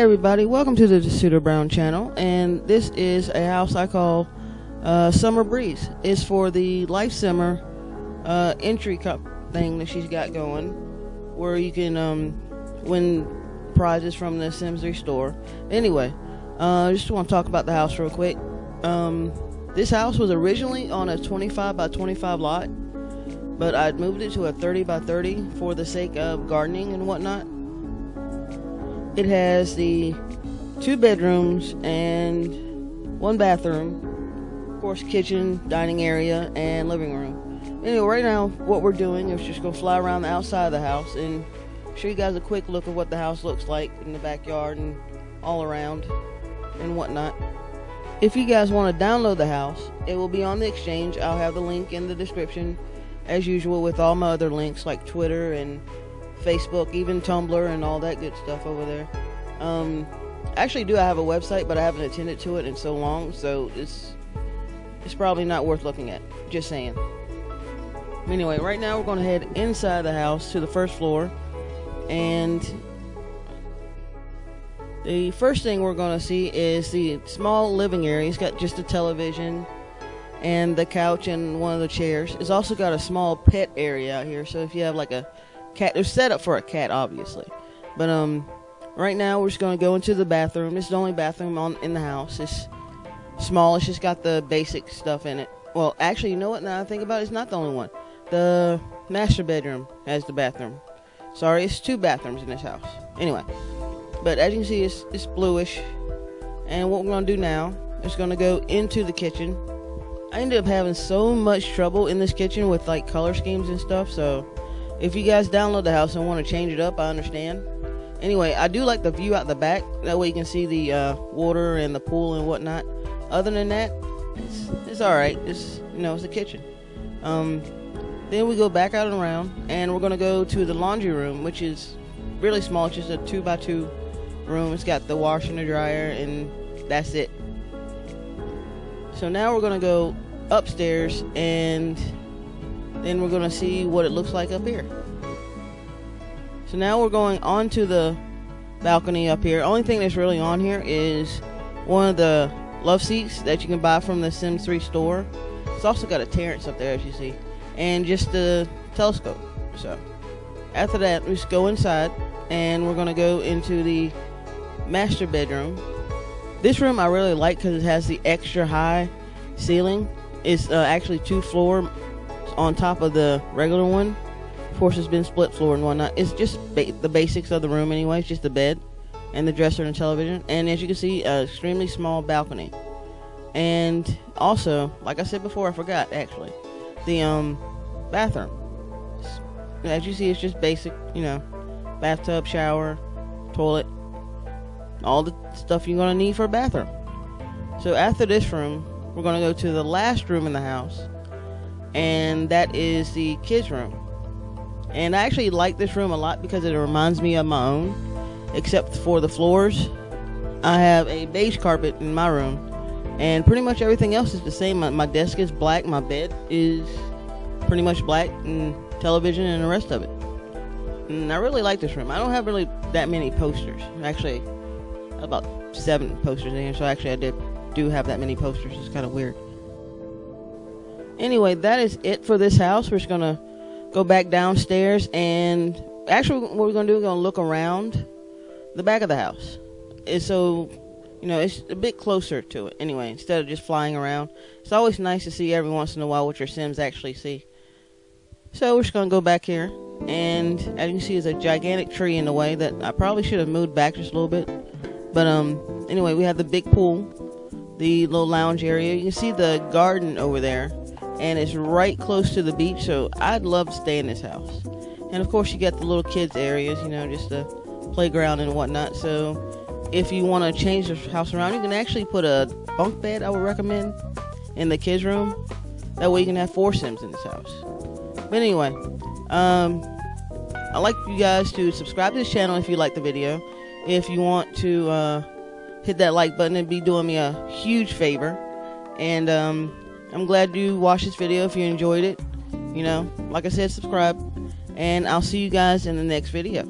everybody. Welcome to the Tisuto Brown channel, and this is a house I call uh, Summer Breeze. It's for the Life Simmer uh, entry cup thing that she's got going, where you can um, win prizes from the Sims 3 store. Anyway, uh, I just want to talk about the house real quick. Um, this house was originally on a 25 by 25 lot, but I'd moved it to a 30 by 30 for the sake of gardening and whatnot. It has the two bedrooms and one bathroom, of course, kitchen, dining area, and living room. Anyway, right now, what we're doing is just gonna fly around the outside of the house and show you guys a quick look of what the house looks like in the backyard and all around and whatnot. If you guys want to download the house, it will be on the exchange. I'll have the link in the description, as usual, with all my other links like Twitter and Facebook, even Tumblr, and all that good stuff over there. Um, actually, do I have a website, but I haven't attended to it in so long, so it's it's probably not worth looking at. Just saying. Anyway, right now we're going to head inside the house to the first floor, and the first thing we're going to see is the small living area. It's got just a television and the couch and one of the chairs. It's also got a small pet area out here, so if you have like a cat. They're set up for a cat, obviously. But um, right now we're just gonna go into the bathroom. Is the only bathroom on in the house. It's small. It's just got the basic stuff in it. Well, actually, you know what? Now I think about it, it's not the only one. The master bedroom has the bathroom. Sorry, it's two bathrooms in this house. Anyway, but as you can see, it's it's bluish. And what we're gonna do now is gonna go into the kitchen. I ended up having so much trouble in this kitchen with like color schemes and stuff, so if you guys download the house and want to change it up, I understand. Anyway, I do like the view out the back. That way you can see the uh, water and the pool and whatnot. Other than that, it's, it's all right. It's you know it's a kitchen. Um, then we go back out and around, and we're gonna go to the laundry room, which is really small. It's just a two by two room. It's got the washer and the dryer, and that's it. So now we're gonna go upstairs and then we're going to see what it looks like up here. So now we're going onto the balcony up here. Only thing that's really on here is one of the love seats that you can buy from the Sims 3 store. It's also got a Terrence up there, as you see, and just the telescope. So after that, we just go inside, and we're gonna go into the master bedroom. This room I really like because it has the extra high ceiling. It's uh, actually two floor on top of the regular one. Of course, it's been split floor and whatnot. It's just ba- the basics of the room, anyway. It's just the bed and the dresser and television. And as you can see, an extremely small balcony. And also, like I said before, I forgot actually, the um bathroom. As you see, it's just basic, you know, bathtub, shower, toilet, all the stuff you're gonna need for a bathroom. So after this room, we're gonna go to the last room in the house, and that is the kids' room. And I actually like this room a lot because it reminds me of my own, except for the floors. I have a beige carpet in my room, and pretty much everything else is the same. My, my desk is black, my bed is pretty much black, and television and the rest of it. And I really like this room. I don't have really that many posters. Actually, about seven posters in here, so actually I did do have that many posters. It's kind of weird. Anyway, that is it for this house. We're just gonna go back downstairs and actually what we're gonna do is gonna look around the back of the house. It's so you know, it's a bit closer to it anyway, instead of just flying around. It's always nice to see every once in a while what your Sims actually see. So we're just gonna go back here and as you can see there's a gigantic tree in the way that I probably should have moved back just a little bit. But um anyway we have the big pool, the little lounge area. You can see the garden over there and it's right close to the beach, so I'd love to stay in this house. And of course, you got the little kids areas, you know, just the playground and whatnot. So if you want to change the house around, you can actually put a bunk bed. I would recommend in the kids' room. That way, you can have four Sims in this house. But anyway, um, I'd like you guys to subscribe to this channel if you like the video. If you want to uh, hit that like button, it'd be doing me a huge favor. And um, I'm glad you watched this video if you enjoyed it. You know, like I said, subscribe. And I'll see you guys in the next video.